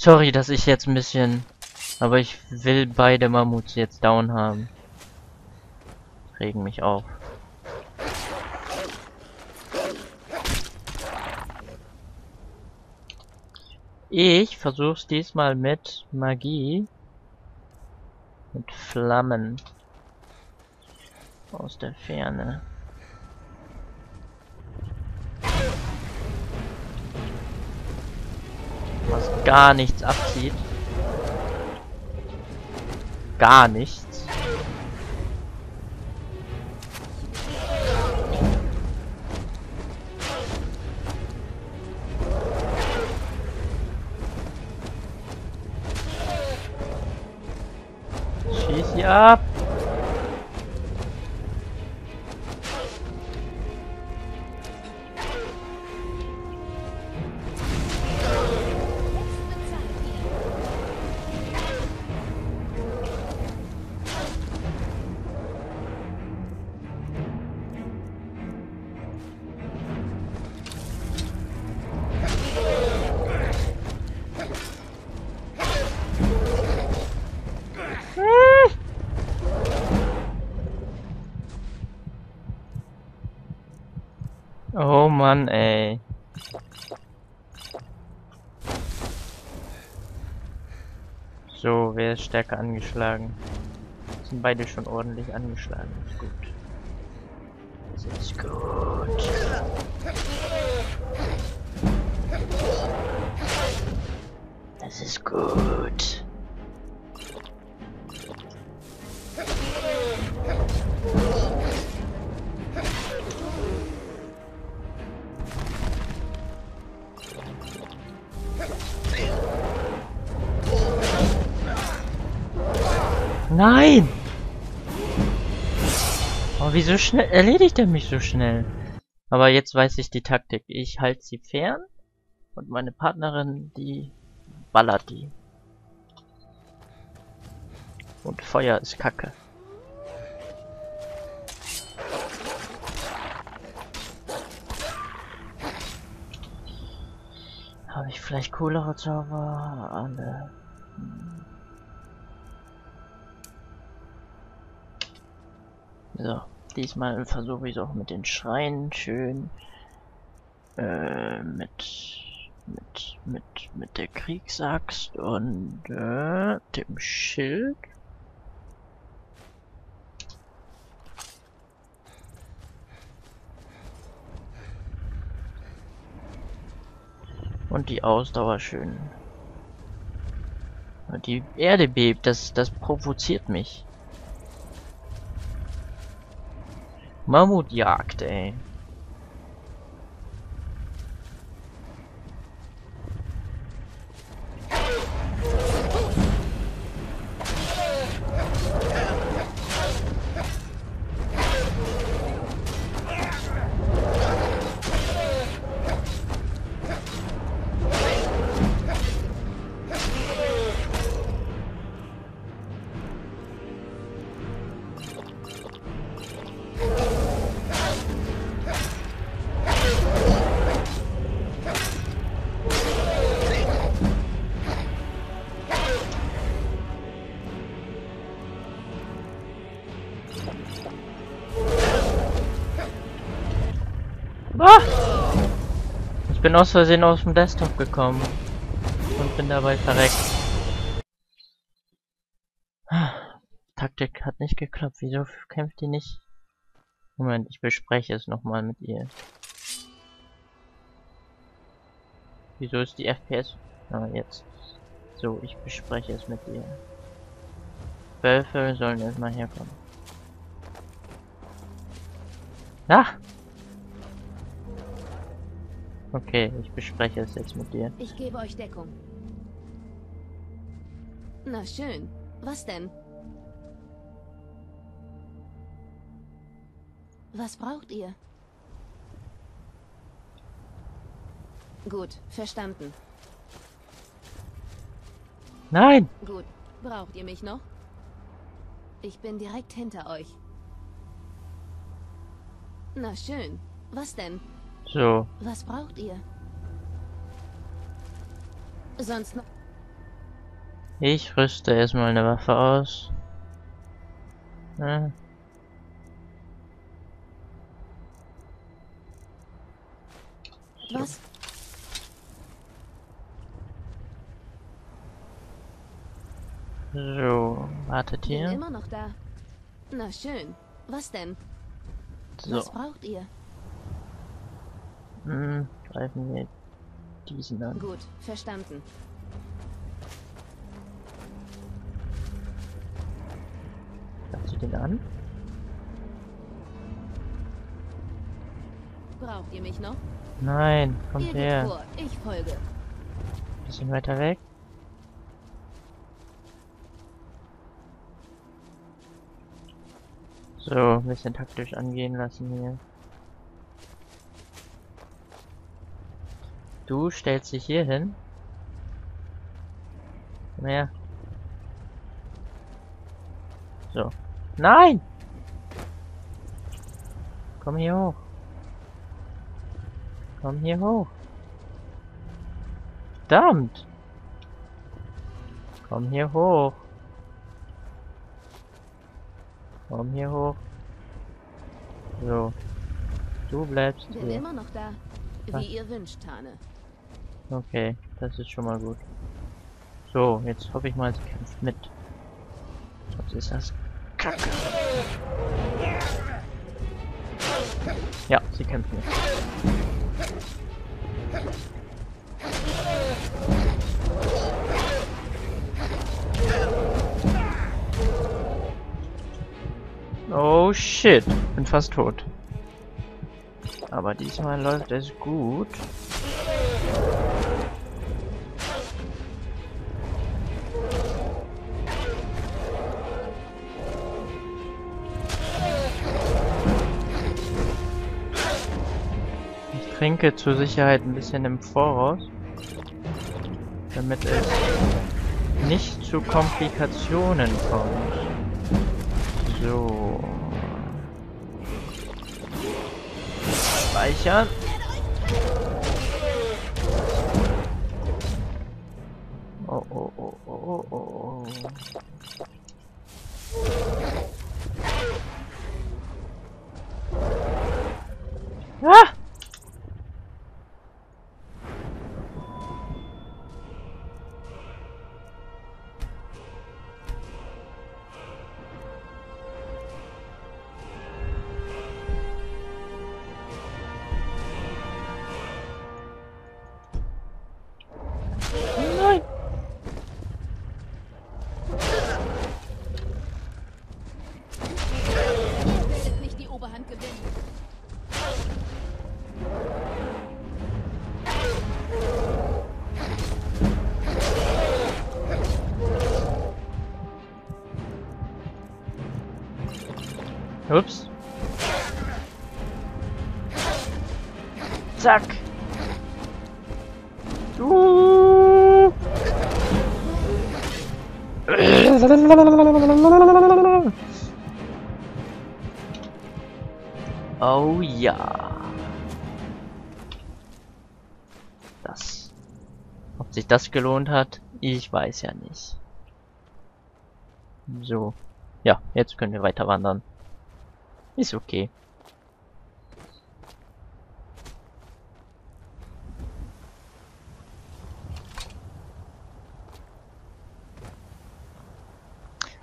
Sorry, dass ich jetzt ein bisschen... Aber ich will beide Mammuts jetzt down haben. Regen mich auf. Ich versuch's diesmal mit Magie. Mit Flammen. Aus der Ferne. Was gar nichts abzieht. Gar nichts. Schieß sie ab. Mann, ey. So, wer ist stärker angeschlagen? Sind beide schon ordentlich angeschlagen. Ist gut. Das ist gut. Das ist gut. Nein! Oh, wieso schnell erledigt er mich so schnell? Aber jetzt weiß ich die Taktik. Ich halte sie fern und meine Partnerin, die ballert die. Und Feuer ist Kacke. Habe ich vielleicht coolere Zauber? Alle. Hm. So, diesmal versuche ich es auch mit den Schreien schön. Äh, mit, mit, mit, mit der Kriegsaxt und äh, dem Schild. Und die Ausdauer schön. Die Erde bebt, das, das provoziert mich. Mammutjagd, ey. Ah! Ich bin aus Versehen aus dem Desktop gekommen und bin dabei verreckt. Ah, Taktik hat nicht geklappt. Wieso kämpft die nicht? Moment, ich bespreche es nochmal mit ihr. Wieso ist die FPS? Ah, jetzt. So, ich bespreche es mit ihr. Wölfe sollen erstmal herkommen. Ah! Okay, ich bespreche es jetzt mit dir. Ich gebe euch Deckung. Na schön. Was denn? Was braucht ihr? Gut, verstanden. Nein! Gut. Braucht ihr mich noch? Ich bin direkt hinter euch. Na schön. Was denn? So, Was braucht ihr? Sonst noch... Ich rüste erstmal eine Waffe aus. Ja. Was? So, wartet Bin hier. immer noch da. Na schön. Was denn? So, Was braucht ihr? hm, greifen wir diesen an. Gut, verstanden. Greifst du den an? Braucht ihr mich noch? Nein, kommt her. vor, ich folge. Bisschen weiter weg. So, ein bisschen taktisch angehen lassen hier. Du stellst dich hier hin. Komm her. So. Nein! Komm hier hoch. Komm hier hoch. Verdammt! Komm hier hoch. Komm hier hoch. So. Du bleibst Bin hier. immer noch da. Wie ihr wünscht, Tane. Okay, das ist schon mal gut. So, jetzt hoffe ich mal, sie kämpft mit. Sonst ist das Kacke. Ja, sie kämpft mit. Oh shit, bin fast tot. Aber diesmal läuft es gut. Ich trinke zur Sicherheit ein bisschen im Voraus, damit es nicht zu Komplikationen kommt. So. Speichern. Oh, oh, oh, oh, oh, oh. Ah! Nicht die Oberhand gewinnen. Ups. Zack. Du. Oh ja. Das. Ob sich das gelohnt hat, ich weiß ja nicht. So. Ja, jetzt können wir weiter wandern. Ist okay.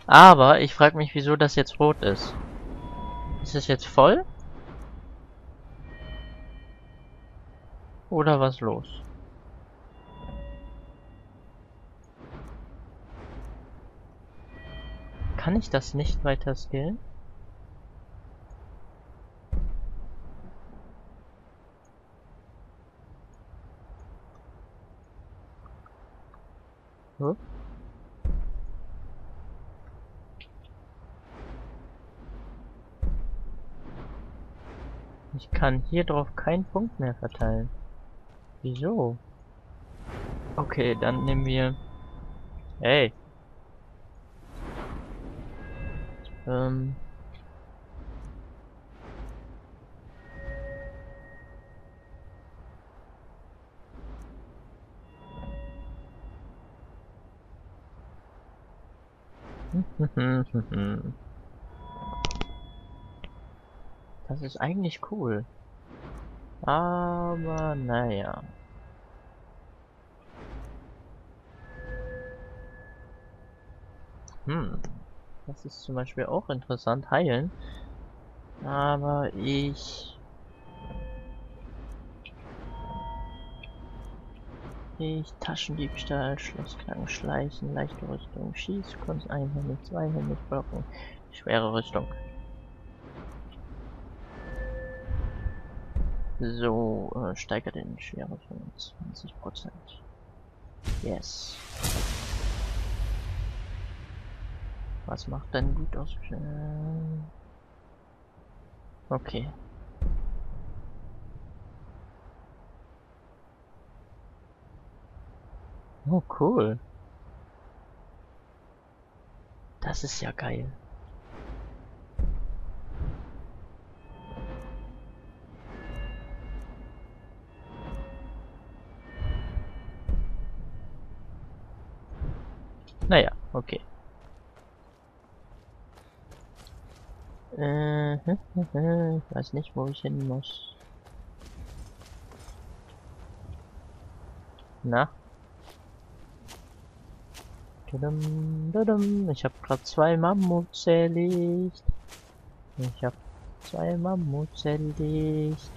Aber ich frage mich, wieso das jetzt rot ist. Ist es jetzt voll? Oder was los? Kann ich das nicht weiter skillen? Huh? Ich kann hier drauf keinen Punkt mehr verteilen. Wieso? Okay, dann nehmen wir... Hey. Ähm... Das ist eigentlich cool. Aber naja. Hm. Das ist zum Beispiel auch interessant. Heilen. Aber ich... Ich Taschendiebstahl, Schlossklang, Schleichen, leichte Rüstung, Schießkunst, einhändig, zweihändig, Blocken, schwere Rüstung. So, äh, steigert den Schwere von 20%. Yes. Was macht denn gut aus? Okay. Oh, cool. Das ist ja geil. Naja, okay. Äh, weiß nicht, wo ich hin muss. Na? Ich habe gerade zwei Mammuts erlegt. Ich habe zwei Mammuts erlegt.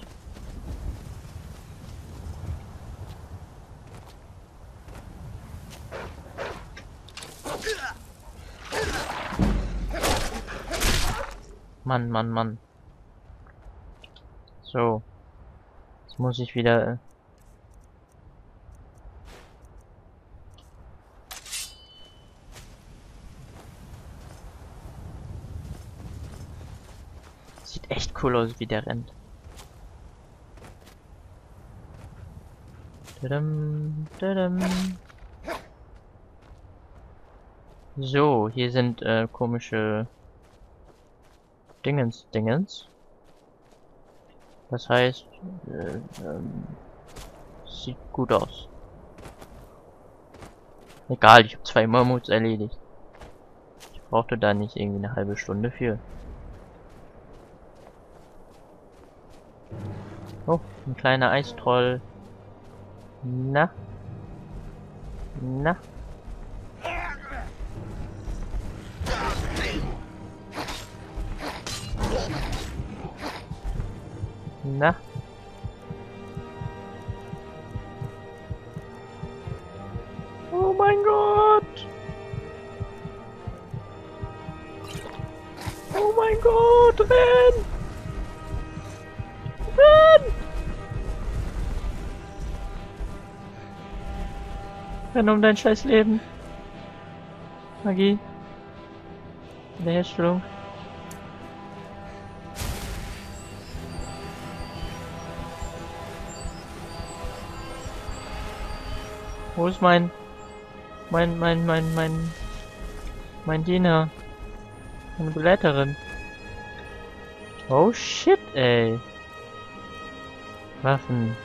Mann, Mann, Mann. So. Jetzt muss ich wieder... Äh, Sieht echt cool aus, wie der rennt. So, hier sind äh, komische Dingens, Dingens. Das heißt, äh, ähm, sieht gut aus. Egal, ich habe zwei Mammuts erledigt. Ich brauchte da nicht irgendwie eine halbe Stunde für. Oh, ein kleiner Eistroll. Na? Na? Na? Oh mein Gott! Oh mein Gott, renn! Renn! Renn um dein scheiß Leben. Magie. Wiederherstellung. Wo ist mein... Mein, mein, mein, mein... Mein Diener? Meine Begleiterin? Oh shit, ey. Waffen.